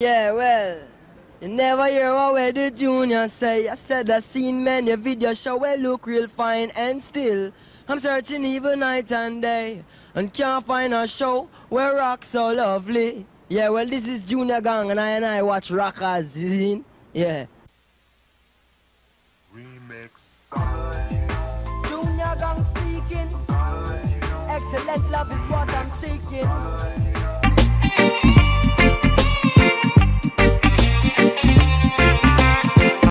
Yeah, well, you never hear what the junior say. I said I seen many video show where look real fine and still I'm searching even night and day and can't find a show where rock so lovely. Yeah, well, this is Junior Gong, and I and I watch rockers. Yeah. Remix. Junior Gong speaking. Excellent love is what I'm seeking.